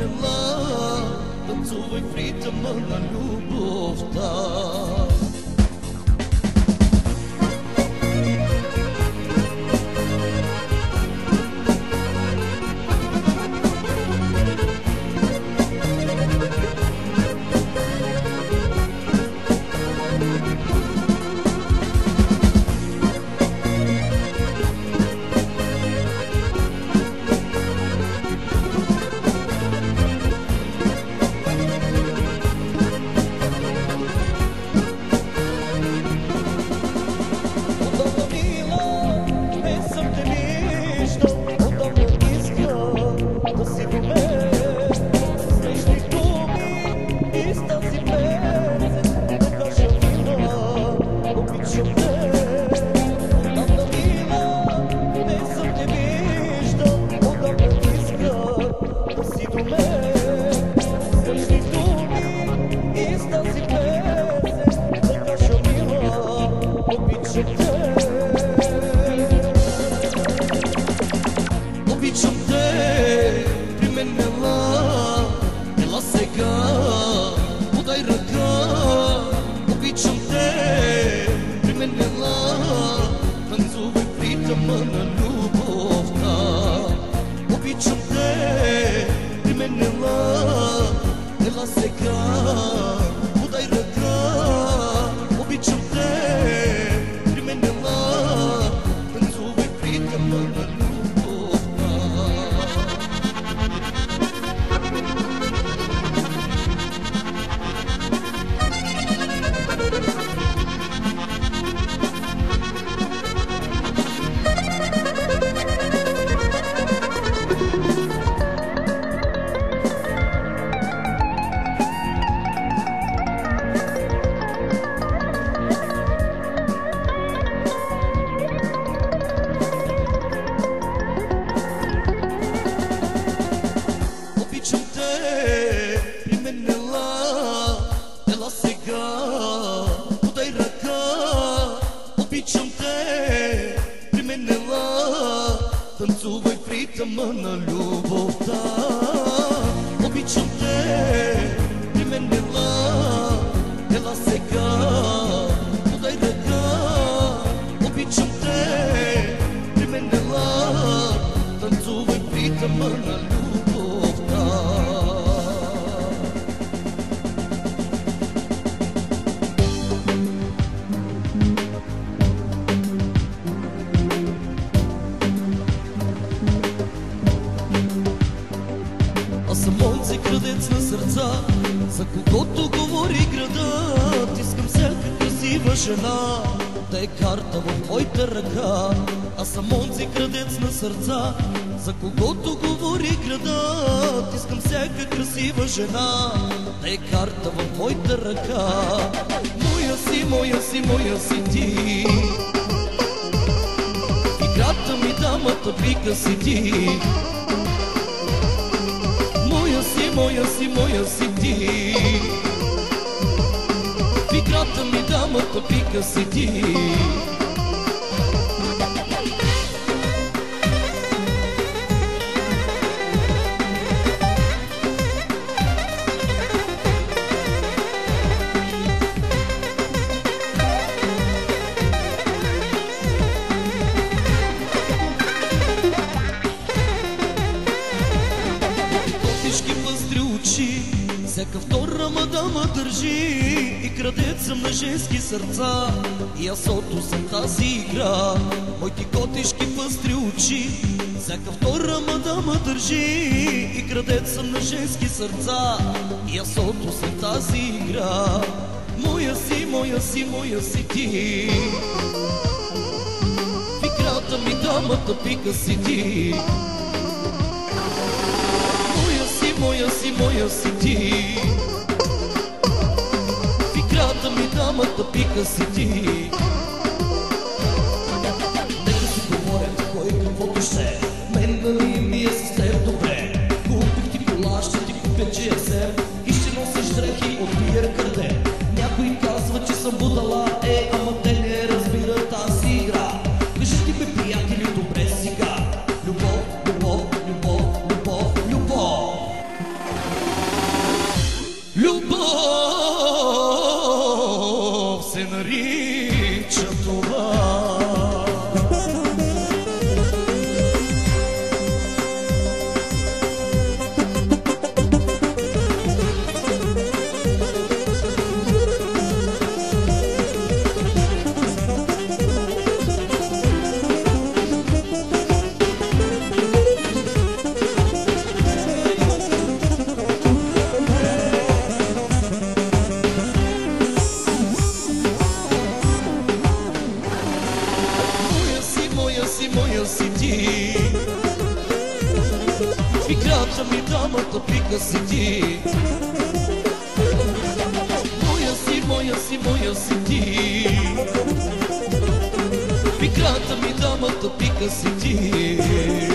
në la Të cuvaj fritë më në lubofta танцувай в ритъма на любовта. Обичам те, при мен ела, ела сега, подай ръка. Обичам те, при мен ела, танцувай в ритъма на любовта. за когото говори градът. Искам всяка красива жена, да е карта в моята ръка. Аз съм онзи крадец на сърца, за когото говори градът. Искам всяка красива жена, да е карта в моята ръка. Моя си, моя си, моя си ти. Играта ми дамата вика си ти. Моя си, моя си, ти. В играта ми дамата пика си ти всяка втора мадама държи И крадец съм на женски сърца, и аз ото съм тази игра. Моите котишки пъстри очи, всяка втора мадама държи И крадец съм на женски сърца, и аз ото съм тази игра. Моя си, моя си, моя си ти. В играта ми дамата пика си ти. Моя си, моя си, моя си ти дамата Играта ми дамата пика си ти Моя си, моя си, моя си ти Играта ми дамата пика си ти